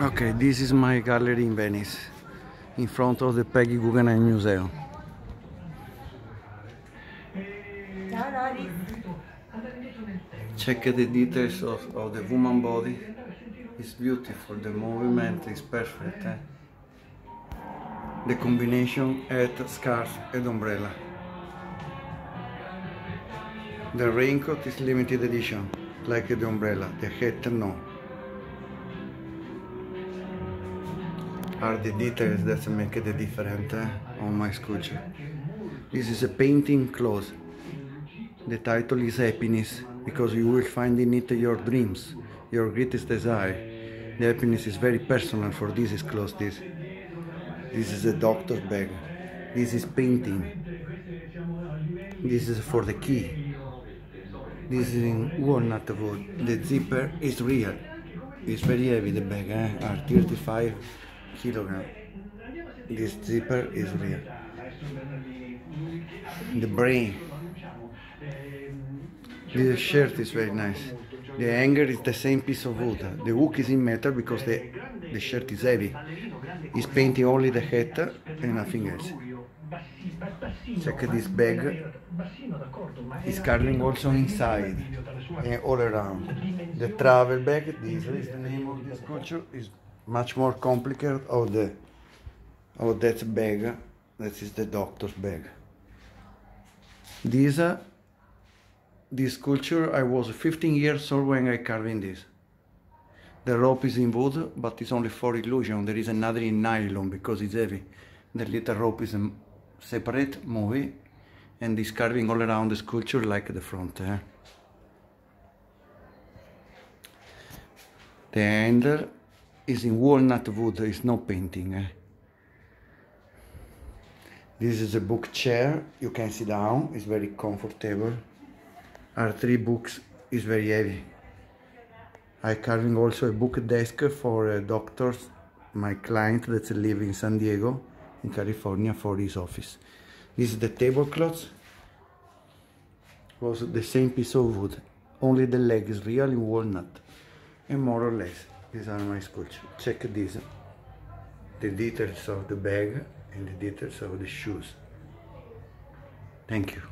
Okay, this is my gallery in Venice, in front of the Peggy Guggenheim Museum. Check the details of, of the woman body. It's beautiful, the movement is perfect. Eh? The combination hat, scarf and umbrella. The raincoat is limited edition, like the umbrella. The hat no. Are the details that make the difference eh, on my sculpture. This is a painting close. The title is Happiness because you will find in it your dreams, your greatest desire. The happiness is very personal for this is close this. This is a doctor's bag. This is painting. This is for the key. This is in walnut wood. The zipper is real. It's very heavy the bag, eh? Are 35 kilogram. This zipper is real. The brain. This shirt is very nice. The hanger is the same piece of wood. The hook is in metal because the, the shirt is heavy. He's painting only the hat and nothing else. Check this bag. He's carving also inside and all around. The travel bag, this is the name of this sculpture, is much more complicated of the of that bag. That is the doctor's bag. This uh, this sculpture I was 15 years old when I carving this. The rope is in wood, but it's only for illusion. There is another in nylon because it's heavy. The little rope is a separate movie and this carving all around the sculpture like the front. Eh? The handle is in walnut wood, it's no painting. Eh? This is a book chair, you can sit down, it's very comfortable. Are three books, it's very heavy. I carving also a book desk for a doctor, my client that live in San Diego, in California for his office. This is the tablecloth, was the same piece of wood, only the leg is real in walnut, and more or less, these are my sculpture. Check this, the details of the bag and the details of the shoes. Thank you.